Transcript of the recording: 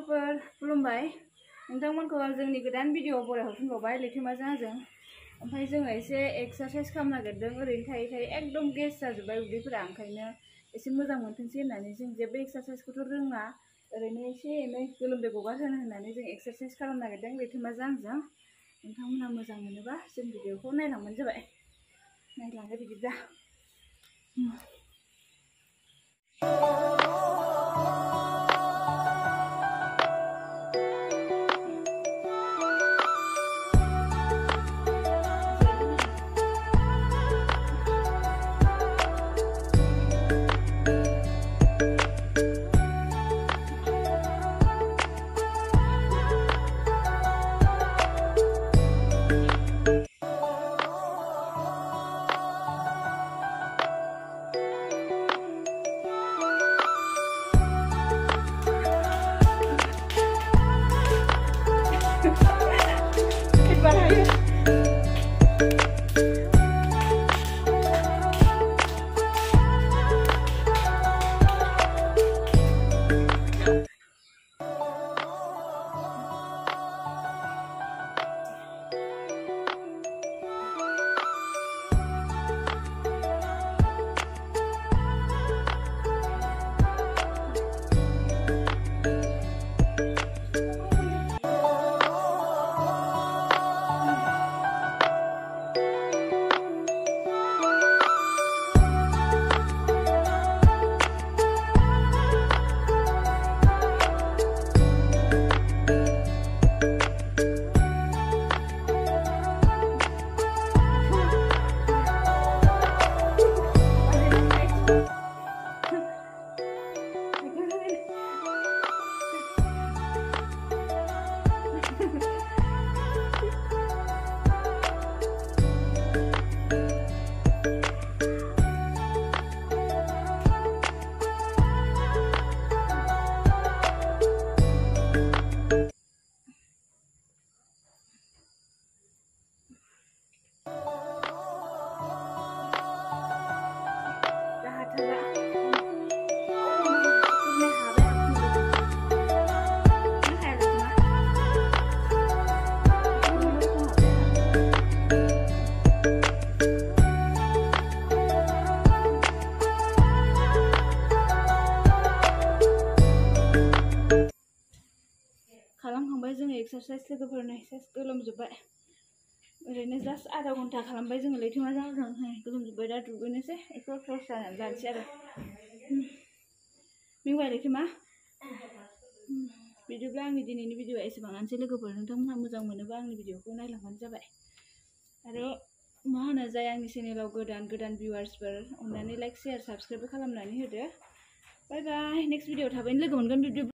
लोगोफोर खुलुमबाय नोंथांमोनखौ जोंनि गोदान भिडिअ बरायहरफिनबावबाय लैथोमा जाहाजों ओमफ्राय जोङो एसे एक्सारसाइज खालामनो नागिरदों ओरैनो थायै थायै एकदम गेस जाजोब्बाय उदैफोरा ओंखायनो एसे मोजां मोनथोंसै होननानै जों जेबो एक्सारसाइजखौथ' रोङा ओरैनो एसे एनै गोलोमदै गगारहोनो होननानै जों एक्सारसाइज खालामनो नागिरदों लैथोमा जाहाजों नोंथांमोना मोजां मोनोबा जों भिडिअखौ नायलांबानो जाबाय नायलांदो बिदिब्ला Thank you. exercise lagi pernah exercise kelam juga. Rene zas ada kunta kalam bayi jeng lagi mana jalan kan? Kelam juga ada dua ini sih. Ekor first ada jalan siapa? Minggu lagi mah? Video belang ini ini video es bangan sih lagi pernah. Tunggu kamu jangan mana bang ini video kau naik lapan siapa? Aduh. Mohon aja yang di sini lo gudan viewers ber, undang like share subscribe kalau mana ni deh. Bye bye, next video tapi ini lagi undang video.